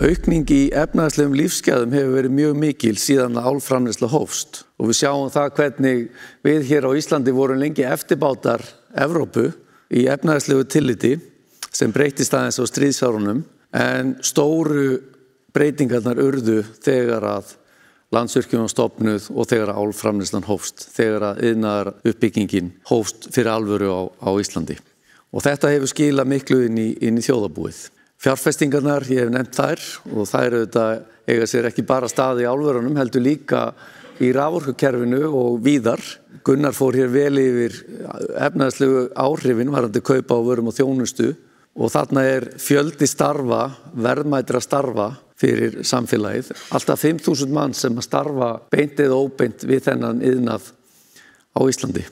Aukning í efnaðslegum lífsgæðum hefur verið mjög mikil síðan að álframleysla hófst og við sjáum það hvernig við hér á Íslandi vorum lengi eftirbátar Evrópu í efnaðslegu tilliti sem breytist aðeins á stríðsárunum en stóru breytingarnar urðu þegar að landsvirkjum var stopnuð og þegar að álframleyslan hófst, þegar að yðnaðar uppbyggingin hófst fyrir alvöru á, á Íslandi. Og þetta hefur skila miklu inn í, inn í þjóðabúið. Fjárfestingarnar, ég hef nefnt þær og eru þetta eiga sér ekki bara staði í álverunum, heldur líka í raforkukerfinu og víðar. Gunnar fór hér vel yfir efnaðslegu áhrifin varandi kaupa á vörum og þjónustu og þarna er fjöldi starfa, verðmætra starfa fyrir samfélagið. Alltaf 5.000 mann sem að starfa beint eða óbeint við þennan yðnað á Íslandi.